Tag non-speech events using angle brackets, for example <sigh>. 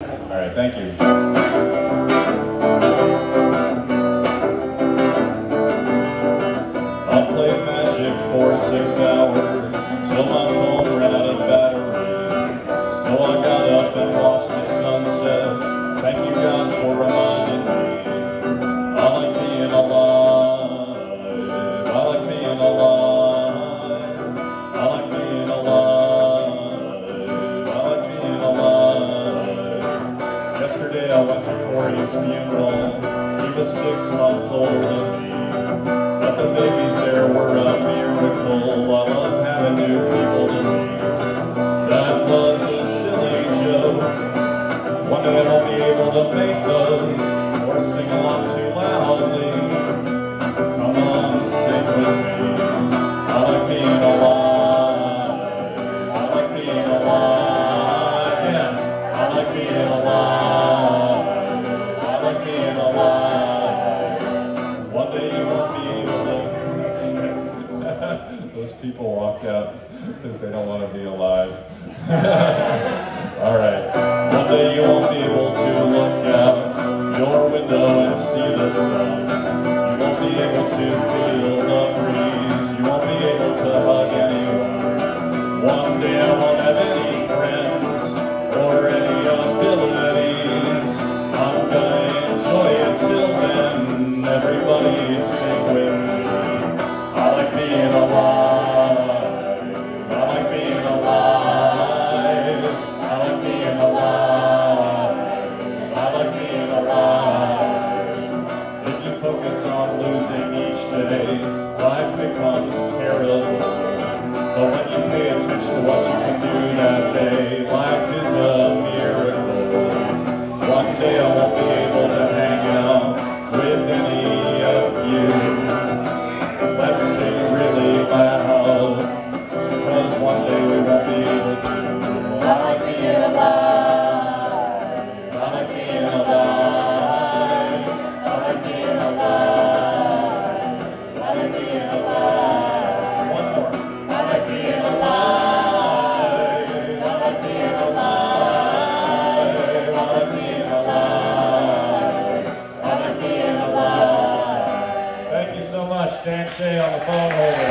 All right, thank you. I played magic for six hours till my alive. I went to Corey's funeral. He was six months older than me. But the babies there were a miracle. I love having new people to meet. That was a silly joke. One day I'll be able to make those <laughs> Those people walked out because they don't want to be alive. <laughs> All right. One day you won't be able to look out your window and see the sun. You won't be able to feel the breeze. Losing each day, life becomes terrible. But when you pay attention to what you can do that day, life is a much, Dan Shea on the phone holder.